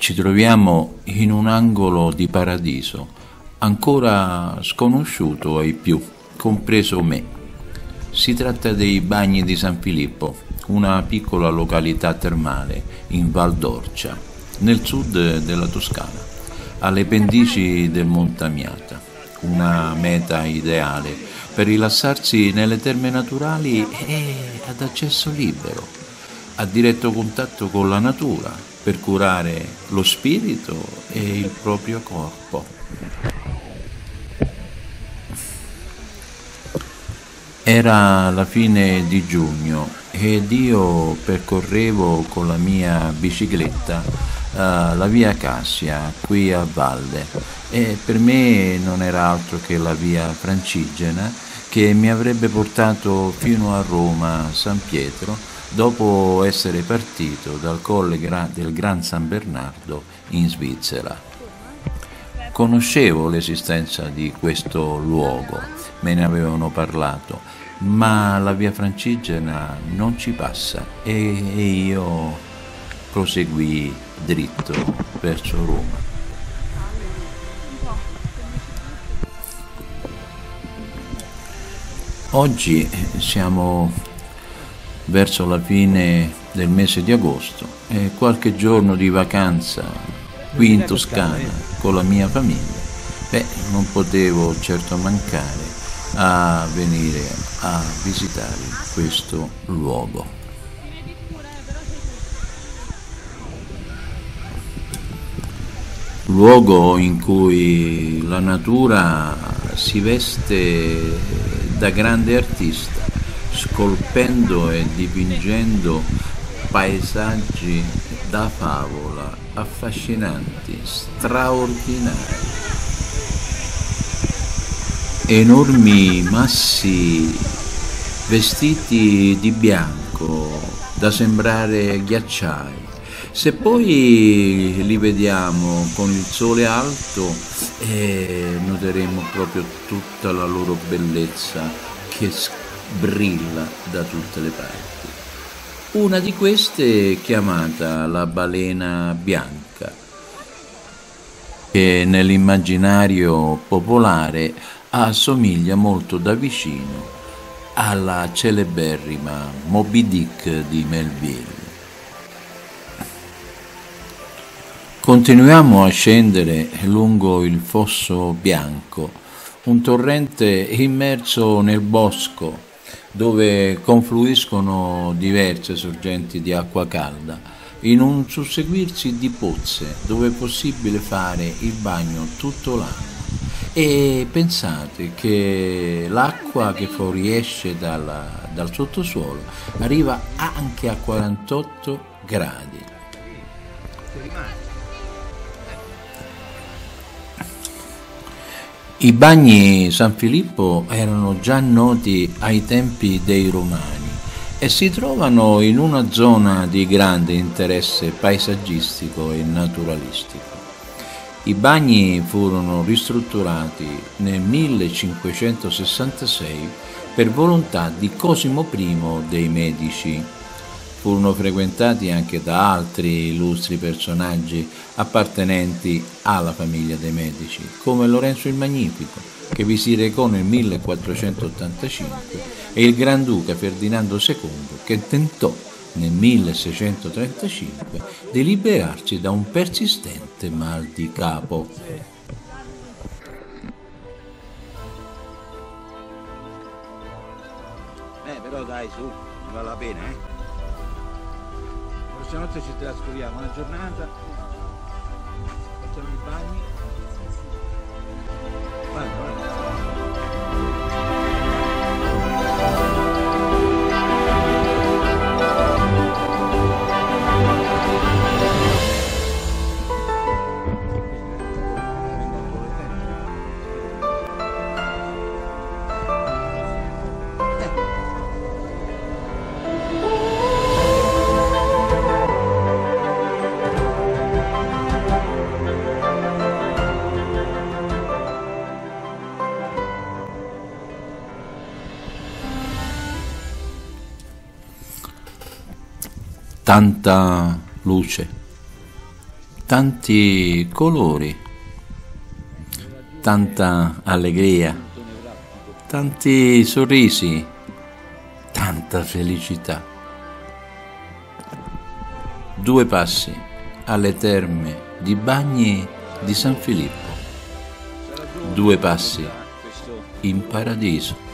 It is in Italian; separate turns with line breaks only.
ci troviamo in un angolo di paradiso, ancora sconosciuto ai più, compreso me. Si tratta dei bagni di San Filippo, una piccola località termale in Val d'Orcia, nel sud della Toscana, alle pendici del Montamiata, una meta ideale per rilassarsi nelle terme naturali e ad accesso libero, a diretto contatto con la natura, per curare lo spirito e il proprio corpo. Era la fine di giugno ed io percorrevo con la mia bicicletta uh, la via Cassia qui a Valle e per me non era altro che la via Francigena che mi avrebbe portato fino a Roma San Pietro dopo essere partito dal colle del Gran San Bernardo in Svizzera. Conoscevo l'esistenza di questo luogo, me ne avevano parlato, ma la via Francigena non ci passa e io proseguì dritto verso Roma. Oggi siamo verso la fine del mese di agosto e qualche giorno di vacanza qui in Toscana con la mia famiglia. Beh, non potevo certo mancare a venire a visitare questo luogo. Luogo in cui la natura si veste da grande artista scolpendo e dipingendo paesaggi da favola, affascinanti, straordinari. Enormi massi vestiti di bianco da sembrare ghiacciai. Se poi li vediamo con il sole alto, eh, noteremo proprio tutta la loro bellezza che brilla da tutte le parti. Una di queste è chiamata la balena bianca, che nell'immaginario popolare assomiglia molto da vicino alla celeberrima Moby Dick di Melville. Continuiamo a scendere lungo il fosso bianco, un torrente immerso nel bosco dove confluiscono diverse sorgenti di acqua calda, in un susseguirsi di pozze dove è possibile fare il bagno tutto l'anno. E pensate che l'acqua che fuoriesce dal, dal sottosuolo arriva anche a 48 gradi. I bagni San Filippo erano già noti ai tempi dei Romani e si trovano in una zona di grande interesse paesaggistico e naturalistico. I bagni furono ristrutturati nel 1566 per volontà di Cosimo I dei Medici furono frequentati anche da altri illustri personaggi appartenenti alla famiglia dei Medici, come Lorenzo il Magnifico, che vi si recò nel 1485, e il Granduca Ferdinando II, che tentò nel 1635 di liberarsi da un persistente mal di capo.
Eh, però dai, su, vale la pena, eh? Prossima notte ci trascuriamo una giornata, facciamo i bagni. Vai, vai.
Tanta luce, tanti colori, tanta allegria, tanti sorrisi, tanta felicità. Due passi alle terme di Bagni di San Filippo, due passi in paradiso.